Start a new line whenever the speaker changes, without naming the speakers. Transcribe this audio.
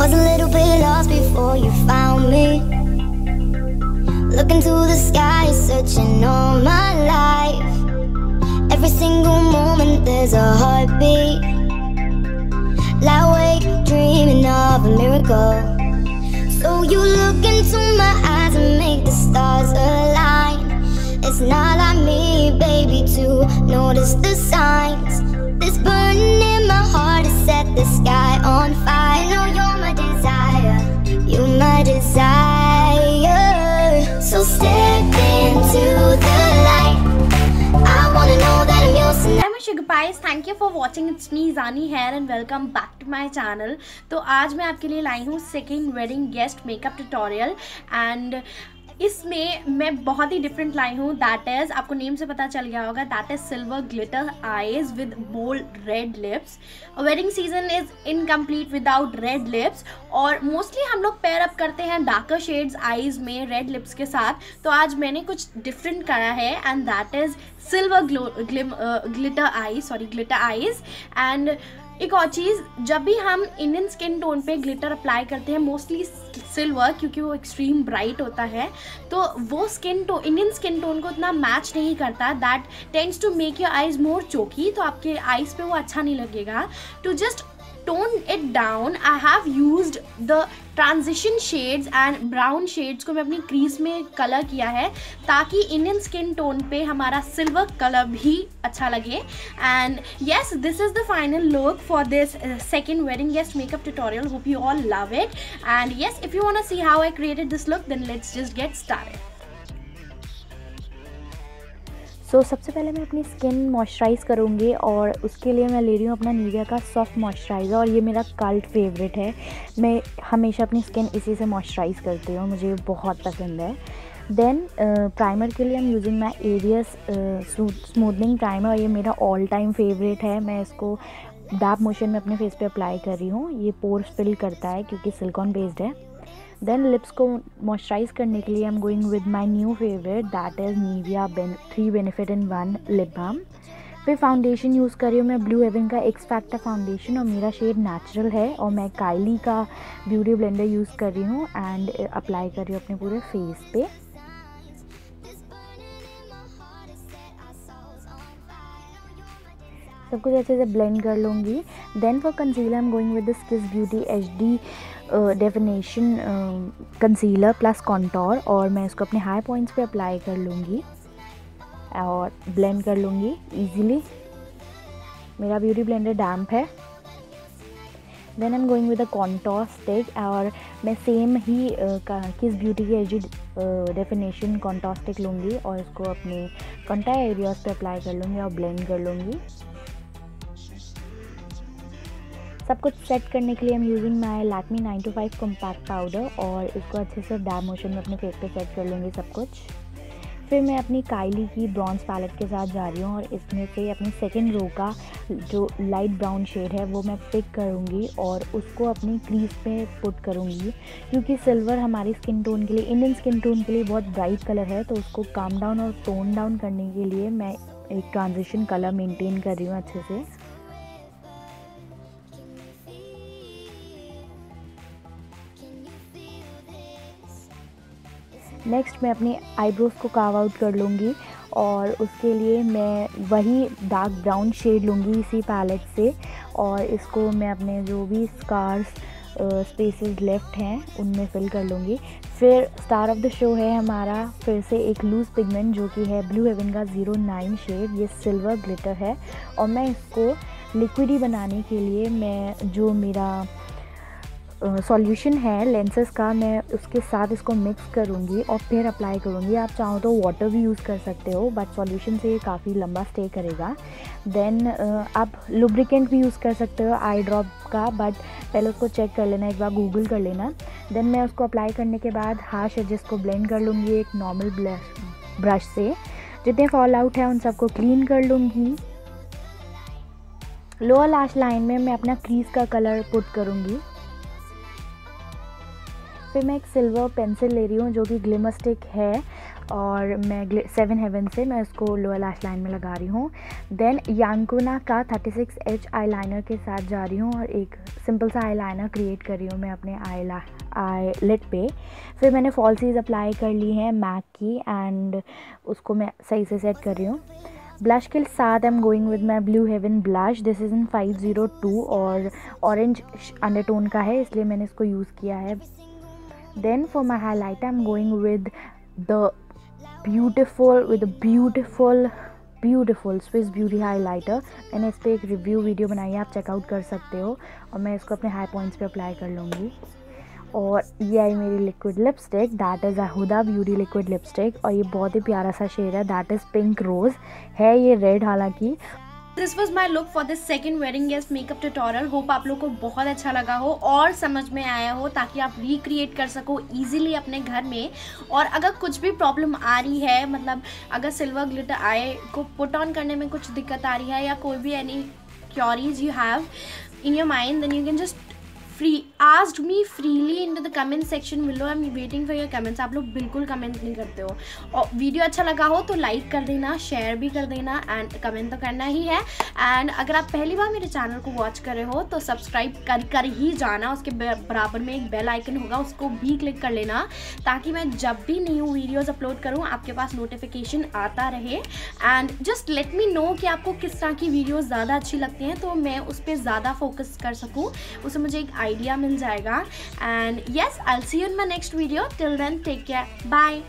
Was a little bit lost before you found me. Looking to the sky, searching all my life. Every single moment there's a heartbeat. Lie awake, dreaming of a miracle. So you look into my eyes and make the stars align. It's not like me, baby, to notice the signs. This burning in my heart is set the sky desire. So step into the light. I wanna know that I'm yours tonight.
नमस्कार guys thank you for watching it's me Jani here and welcome back to my channel तो आज मैं आपके लिए लाई हूँ second wedding guest makeup tutorial and इसमें मैं बहुत ही डिफरेंट लाई हूँ। दैट इज़ आपको नेम से पता चल गया होगा that is silver glitter eyes with bold red lips wedding season is incomplete without red lips और मोस्टली हम लोग पेयर अप करते हैं डार्कर शेड्स आईज में रेड लिप्स के साथ। तो आज मैंने कुछ डिफरेंट करा है and that is silver glitter eye sorry glitter eyes and एक और चीज़, जब भी हम इंडियन स्किन टोन पे ग्लिटर अप्लाई करते हैं मोस्टली सिल्वर क्योंकि वो एक्सट्रीम ब्राइट होता है तो वो skin tone Indian skin tone को इतना मैच नहीं करता that tends to make your eyes more chalky तो आपके आइज़ पे वो अच्छा नहीं लगेगा। To just tone it down I have use the transition shades and brown shades को मैं अपनी क्रीज में कलर किया है ताकि इंडियन स्किन टोन पे हमारा सिल्वर कलर भी अच्छा लगे। And yes this is the final look for this second wedding guest makeup tutorial hope you all love it and yes if you want see how I created this look then let's just get started
so so, सबसे पहले मैं अपनी skin moisturise करूँगी और उसके लिए मैं ले रही हूँ अपना नीविया का सॉफ्ट मॉइस्चराइज़र और ये मेरा कल्ट फेवरेट है। मैं हमेशा अपनी स्किन इसी से मॉइस्चराइज़ करती हूँ मुझे बहुत पसंद है। देन प्राइमर uh, के लिए I am using my Arias smoothening primer और ये मेरा ऑल टाइम फेवरेट है। मैं इसको डैप मोशन में अपने फेस पे अप्लाई कर रही हूँ। ये पोर्स फिल करता है क्योंकि सिलिकॉन बेस्ड है। देन लिप्स को मॉइस्चराइज करने के लिए I am going with my new favourite that is Nivea three benefit in one lip balm फिर फाउंडेशन यूज़ कर रही हूँ मैं ब्लू हेवन का एक्स फैक्टर फाउंडेशन और मेरा शेड नेचुरल है और मैं काइली का ब्यूटी ब्लेंडर यूज़ कर रही हूँ एंड अप्लाई कर रही हूँ अपने पूरे फेस पे। सब कुछ अच्छे से ब्लेंड कर लूँगी then for concealer I am going with this Kiss Beauty H D definition concealer plus contour और मैं इसको अपने हाई पॉइंट्स पे अप्लाई कर लूँगी और ब्लेंड कर लूँगी ईजीली मेरा ब्यूटी ब्लेंडर डैम्प है। Then I am going with a contour stick और मैं सेम ही किस ब्यूटी की एच डेफिनेशन कॉन्टोर स्टिक लूँगी और इसको अपने कंटा एरियाज़ पे अप्लाई कर लूँगी और ब्लेंड कर लूँगी। सब कुछ सेट करने के लिए हम using my Lakme nine two five compact powder और इसको अच्छे से डैम मोशन में अपने फेस पे सेट कर लूँगी सब कुछ। फिर मैं अपनी काइली की ब्रॉन्ज पैलेट के साथ जा रही हूँ और इसमें से अपनी सेकेंड रो का जो लाइट ब्राउन शेड है, वो मैं पिक करूँगी और उसको अपनी क्रीज पे पुट करूँगी। क्योंकि सिल्वर हमारी स्किन टोन के लिए इंडियन स्किन टोन के लिए बहुत ब्राइट कलर है तो उसको काम डाउन और टोन डाउन करने के लिए मैं एक ट्रांजिशन कलर मेनटेन कर रही हूँ अच्छे से। नेक्स्ट मैं अपनी आईब्रोज़ को काव आउट कर लूँगी और उसके लिए मैं वही डार्क ब्राउन शेड लूँगी इसी पैलेट से और इसको मैं अपने जो भी स्कार्स स्पेसेस लेफ़्ट हैं, उनमें फिल कर लूँगी। फिर स्टार ऑफ़ द शो है हमारा, फिर से एक लूज़ पिगमेंट जो कि है ब्लू हेवन का ज़ीरो नाइन शेड ये सिल्वर ग्लिटर है और मैं इसको लिक्विडी बनाने के लिए मैं जो मेरा सॉल्यूशन है लेंसेज का, मैं उसके साथ इसको मिक्स करूँगी और फिर अप्लाई करूँगी। आप चाहो तो वाटर भी यूज़ कर सकते हो बट सॉल्यूशन से ये काफ़ी लंबा स्टे करेगा। देन आप लुब्रिकेंट भी यूज़ कर सकते हो आई ड्रॉप का बट पहले उसको चेक कर लेना, एक बार गूगल कर लेना। देन मैं उसको अप्लाई करने के बाद हाश एडजस्ट को ब्लेंड कर लूँगी एक नॉर्मल ब्रश से। जितने फॉल आउट है, उन सबको क्लीन कर लूँगी। लोअर लास्ट लाइन में मैं अपना क्रीज का कलर पुट करूँगी। फिर मैं एक सिल्वर पेंसिल ले रही हूँ, जो कि ग्लिमर स्टिक है और मैं सेवन हेवन से मैं उसको लोअर लैश लाइन में लगा रही हूँ। देन यांकुना का 36 सिक्स एच आई लाइनर के साथ जा रही हूँ और एक सिंपल सा आई लाइनर क्रिएट कर रही हूँ मैं अपने आई ला आई लिट पे। फिर मैंने फॉल्सीज अप्लाई कर ली हैं मैक की एंड उसको मैं सही से सेट कर रही हूँ। ब्लश के साथ I am going with my blue heaven blush this is in five zero two और ऑरेंज अंडरटोन का है, इसलिए मैंने इसको यूज़ किया है। Then for my highlight I am going with the beautiful with beautiful beautiful Swiss Beauty highlighter मैंने इस पर एक रिव्यू वीडियो बनाई है, आप चेकआउट कर सकते हो और मैं इसको अपने हाई पॉइंट्स पे अप्लाई कर लूँगी। और ये आई मेरी liquid lipstick that is Huda beauty liquid lipstick और ये बहुत ही प्यारा सा शेड है दैट इज़ पिंक रोज़ है ये रेड हालाँकि
this was my look for this second wedding guest makeup tutorial hope आप लोग को बहुत अच्छा लगा हो और समझ में आया हो ताकि आप रिक्रिएट कर सको ईजिली अपने घर में। और अगर कुछ भी प्रॉब्लम आ रही है मतलब अगर सिल्वर ग्लिटर आए को पुट ऑन करने में कुछ दिक्कत आ रही है या कोई भी any queries you have in your mind then you can just free asked me freely in the comment section मिलो I am waiting for your comments आप लोग बिल्कुल कमेंट नहीं करते हो। और वीडियो अच्छा लगा हो तो लाइक कर देना शेयर भी कर देना एंड कमेंट तो करना ही है। एंड अगर आप पहली बार मेरे चैनल को वॉच कर रहे हो तो सब्सक्राइब कर कर ही जाना। उसके बराबर में एक बेल आइकन होगा, उसको भी क्लिक कर लेना ताकि मैं जब भी न्यू वीडियोज़ अपलोड करूँ, आपके पास नोटिफिकेशन आता रहे। And just let me know कि आपको किस तरह की वीडियोज़ ज़्यादा अच्छी लगती हैं तो मैं उस पर ज़्यादा फोकस कर सकूँ। उसे मुझे एक आइडिया मिल जाएगा and yes I see you in my next video till then take care bye